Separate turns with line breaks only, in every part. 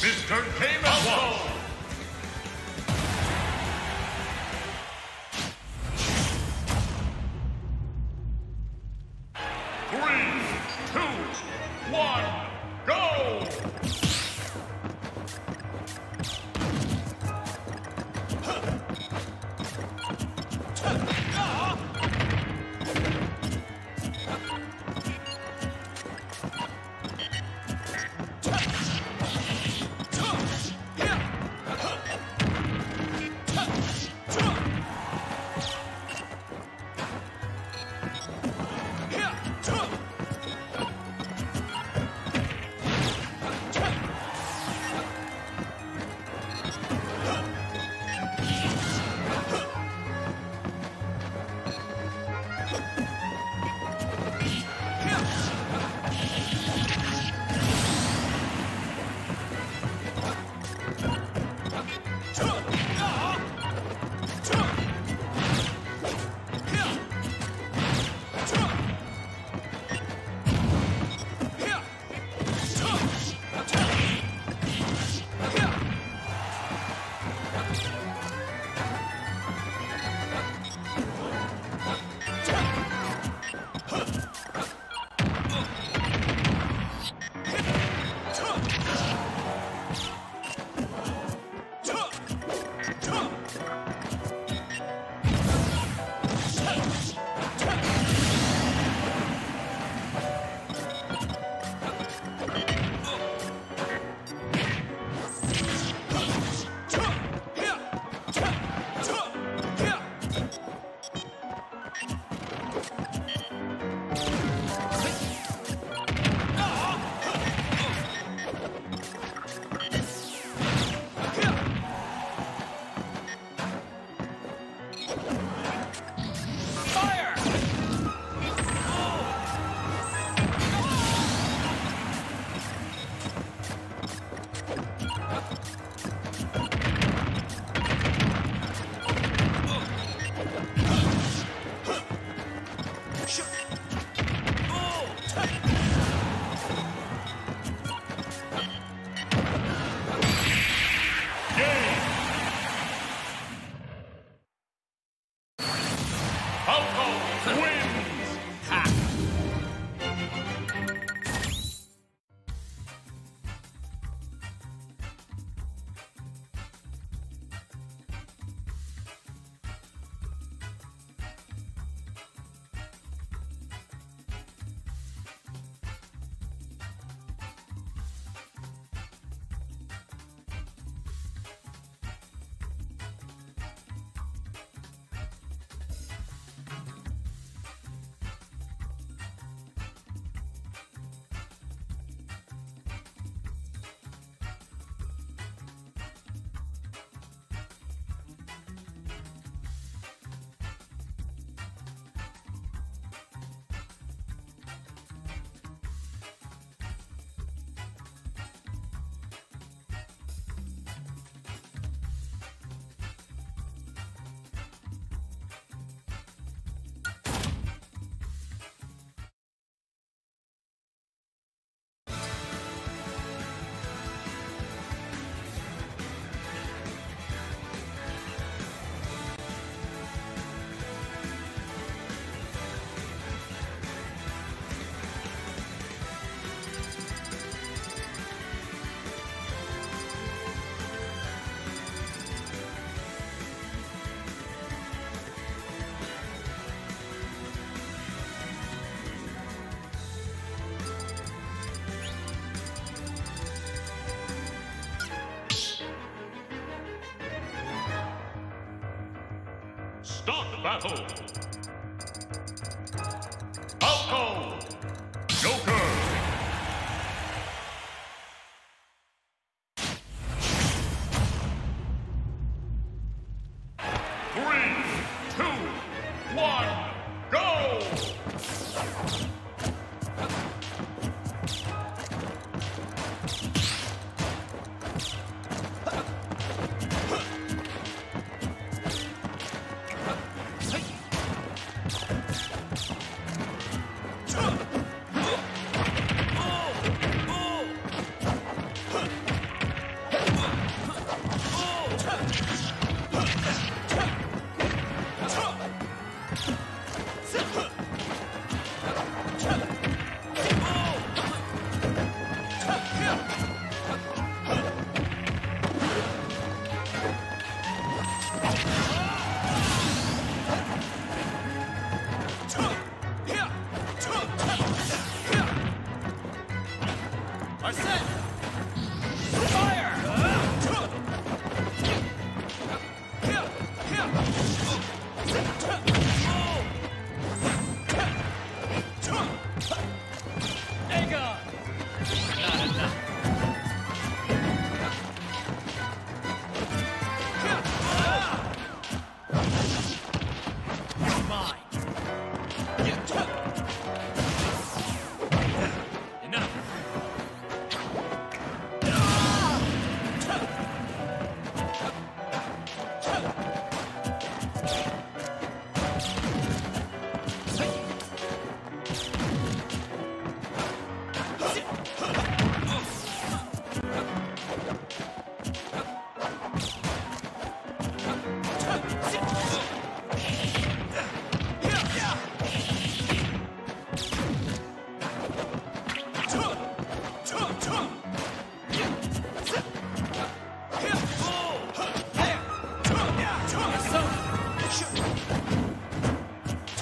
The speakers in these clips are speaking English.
Mr. Of One. Falco wins. Start battle.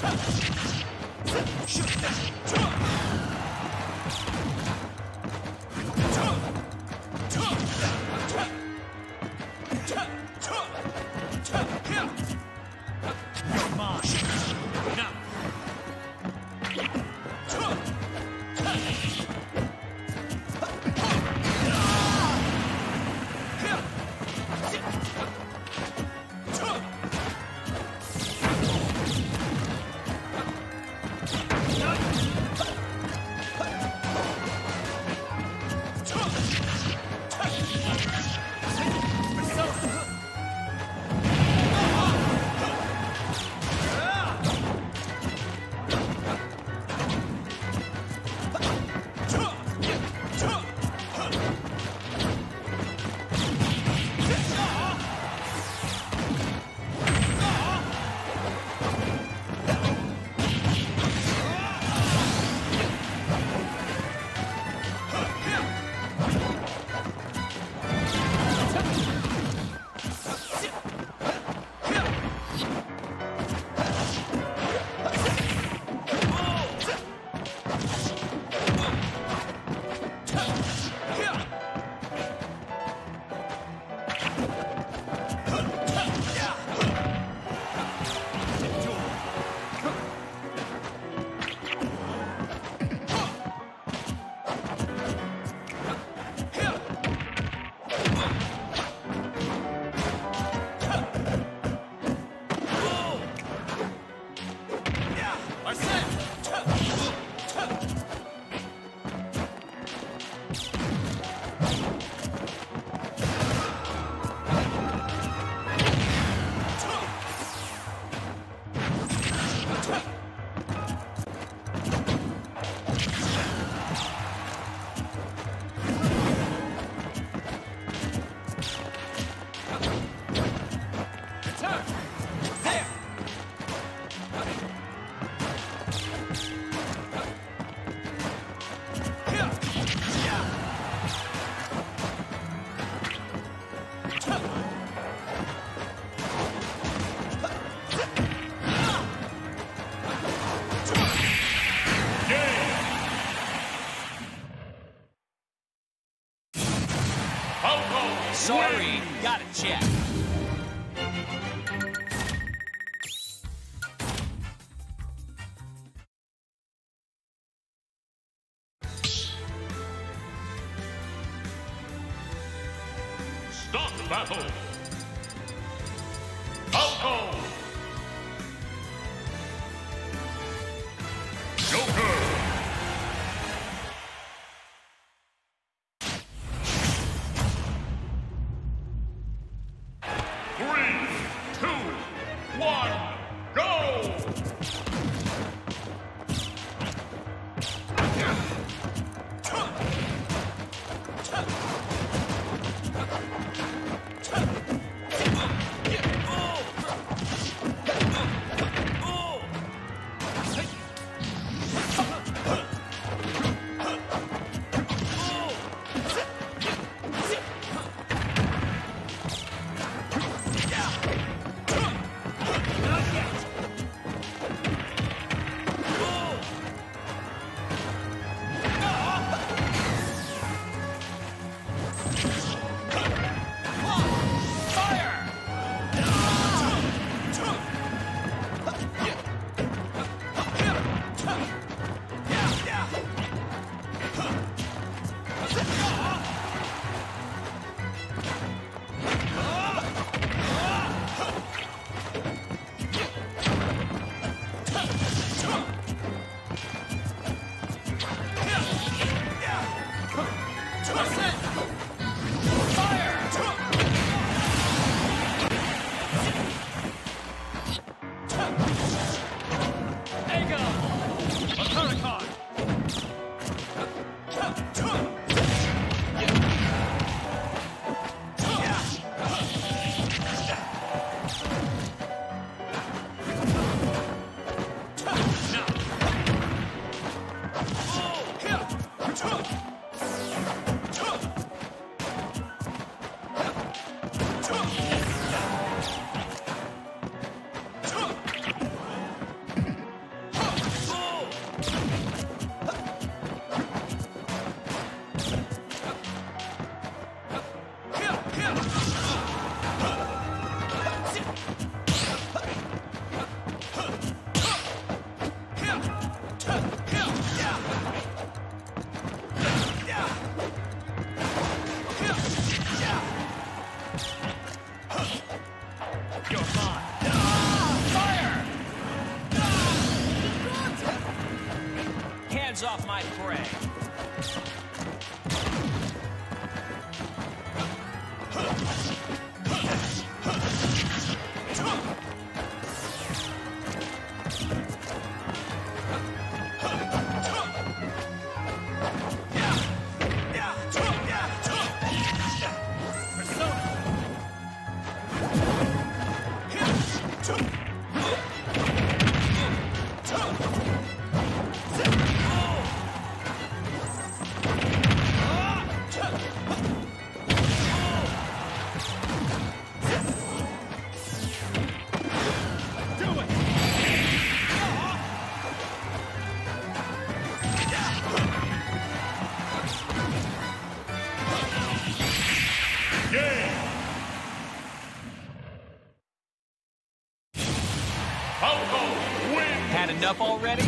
Sorry,
battle.
Hands Enough already?